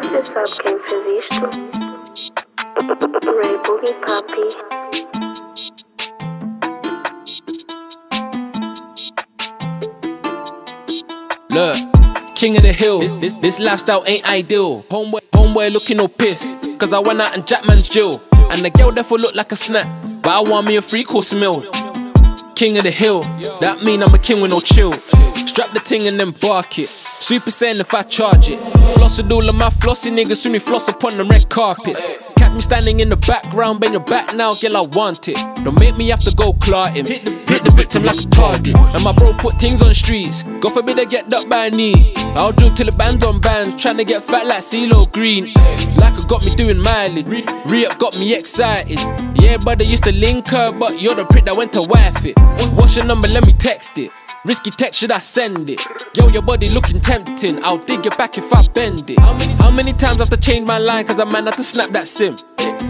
Você sabe quem fez isto? Ray Boogie. Look, king of the hill. This, this, this lifestyle ain't ideal. Homeboy, homeboy looking all pissed. Cause I went out and Jackman's Jill. And the girl therefore look like a snack. But I want me a free course meal. King of the hill. That mean I'm a king with no chill. Strap the ting and then bark it. Super Saiyan if I charge it. Floss with all of my flossy niggas soon we floss upon the red carpet. Catch me standing in the background, bend your back now, girl, I want it. Don't make me have to go claw him. Hit the, hit the victim like a target. And my bro put things on streets. God forbid I get ducked by a knee. I'll droop till the band's on band, tryna get fat like CeeLo Green. Like got me doing mileage. Re up got me excited. Yeah, but I used to link her, but you're the prick that went to wife it. What's your number? Let me text it. Risky text, should I send it? Yo, your body looking tempting. I'll dig your back if I bend it. How many, how many times I have to change my line? Cause a man had to snap that sim.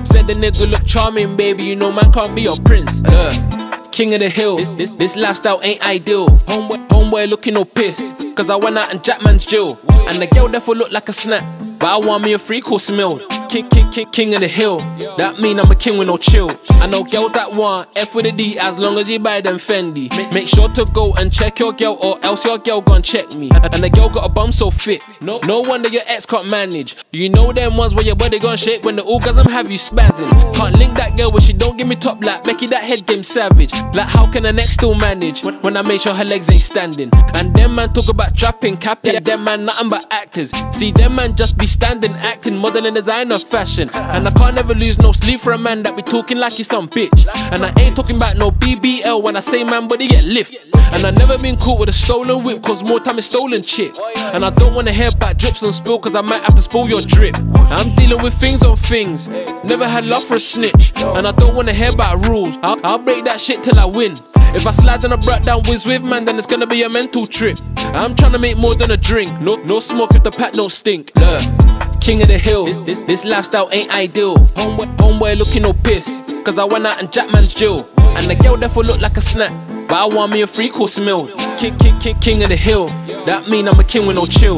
Said the nigga look charming, baby. You know man can't be your prince. Look, king of the hill. This, this, this lifestyle ain't ideal. Homeboy, homeboy looking all pissed. Cause I went out and Jackman's Jill. And the girl therefore look like a snack. But I want me a free course meal. King, king, king, king of the hill. That mean I'm a king with no chill. I know girls that want F with a D as long as you buy them Fendi. Make, sure to go and check your girl or else your girl gon' check me. And the girl got a bum so fit. No, no wonder your ex can't manage. Do you know them ones where your body gon' shake when the orgasm have you spazzing? Can't link that girl when she don't give me top like Becky that head game savage. Like how can an ex still manage when, when I make sure her legs ain't standing? And them man talk about trapping, capping. Them man nothing but actors. See them man just be standing, acting, modeling, designer fashion. And I can't ever lose no sleep for a man that be talking like he's some bitch. And I ain't talking about no BBL when I say man, but he get lift. And I never been caught with a stolen whip, cause more time is stolen chick. And I don't wanna hear about drips and spill, cause I might have to spill your drip. I'm dealing with things on things. Never had love for a snitch. And I don't wanna hear about rules. I'll, I'll break that shit till I win. If I slide and I brought down whiz with man, then it's gonna be a mental trip. I'm trying to make more than a drink. No, no smoke if the pack don't stink. Look. King of the hill. This, this, this lifestyle ain't ideal. Homeboy, homeboy looking all pissed. Cause I went out and Jackman's Jill. And the girl therefore look like a snack. But I want me a free course meal. King, king, king, king of the hill. That mean I'm a king with no chill.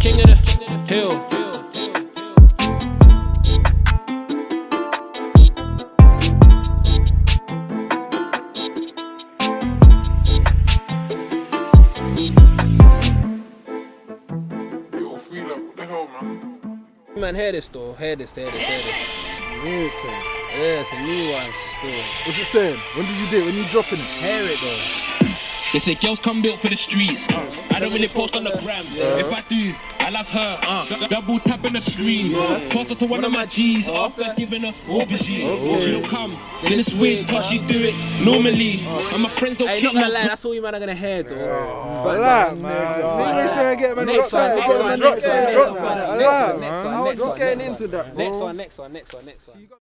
King of the hill. Man? Hear this though. Hear this, hear this, hear this. New. Yeah, it's a new one still. What's it saying? When did you do it? When you dropping it? Hear it though. They say girls come built for the streets. I don't really post on the gram. If I do, I love her. Uh, double tapping the screen. Post her to one of my G's after giving her aubergine. She don't come. Then it's weird cause she do it normally. And my friends don't keep my That's all you man are gonna hear though. Relax, man. Make I get man. Next one, next one, next one, next one, next one, next one, next one, next one, getting next into that, Next one, next one, next one, next one.